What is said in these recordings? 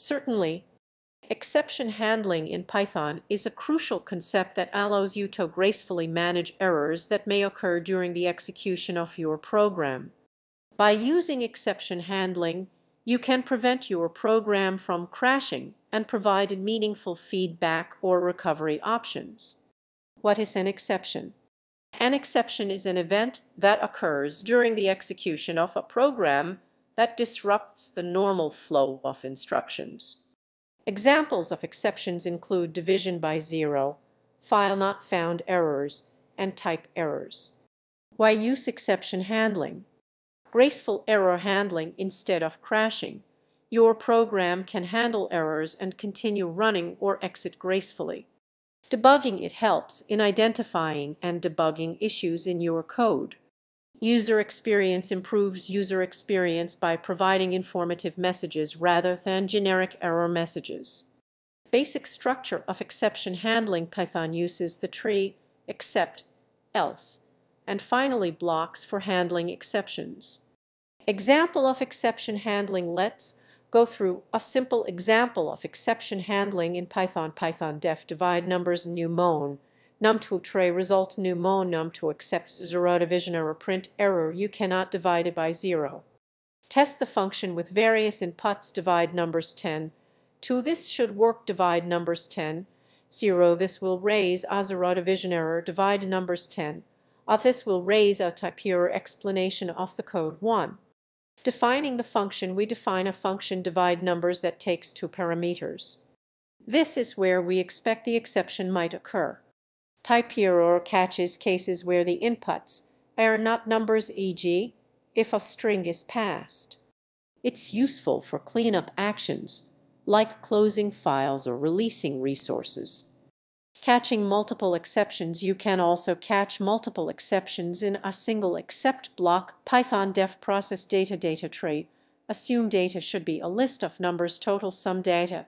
Certainly, exception handling in Python is a crucial concept that allows you to gracefully manage errors that may occur during the execution of your program. By using exception handling, you can prevent your program from crashing and provide meaningful feedback or recovery options. What is an exception? An exception is an event that occurs during the execution of a program that disrupts the normal flow of instructions. Examples of exceptions include division by zero, file not found errors, and type errors. Why use exception handling? Graceful error handling instead of crashing. Your program can handle errors and continue running or exit gracefully. Debugging it helps in identifying and debugging issues in your code. User experience improves user experience by providing informative messages rather than generic error messages. Basic structure of exception handling Python uses the try, except, else, and finally blocks for handling exceptions. Example of exception handling Let's go through a simple example of exception handling in Python Python def divide numbers new moan num2 try result new mo num2 except zero division error print error you cannot divide it by zero. Test the function with various inputs divide numbers 10. To this should work divide numbers 10. 0 this will raise a zero division error divide numbers 10. Of this will raise a type error explanation of the code 1. Defining the function we define a function divide numbers that takes two parameters. This is where we expect the exception might occur. Type error catches cases where the inputs are not numbers e.g. if a string is passed. It's useful for cleanup actions like closing files or releasing resources. Catching multiple exceptions You can also catch multiple exceptions in a single except block Python def process data data trait. Assume data should be a list of numbers total sum data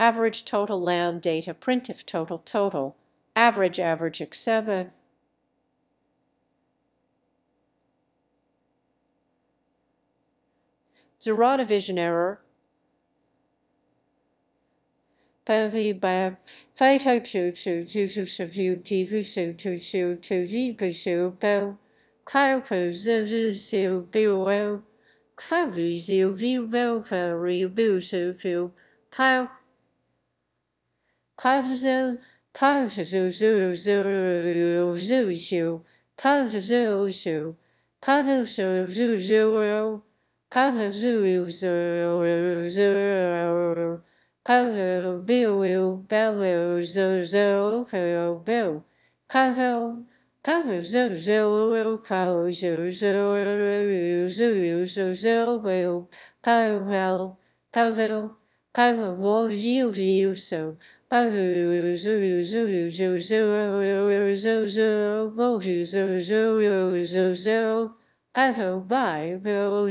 average total land data printf total total, average average etc. Zero division error Kyle Karzel, Karzel, Karzel, I Echo by Bill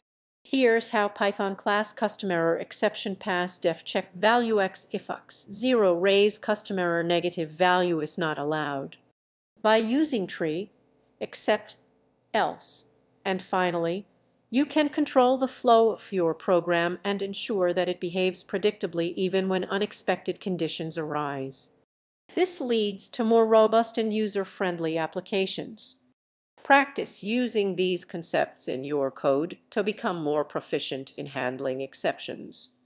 Here's how Python class custom error exception pass def check value x if x 0 raise custom error negative value is not allowed. By using try, except, else, and finally, you can control the flow of your program and ensure that it behaves predictably even when unexpected conditions arise. This leads to more robust and user-friendly applications. Practice using these concepts in your code to become more proficient in handling exceptions.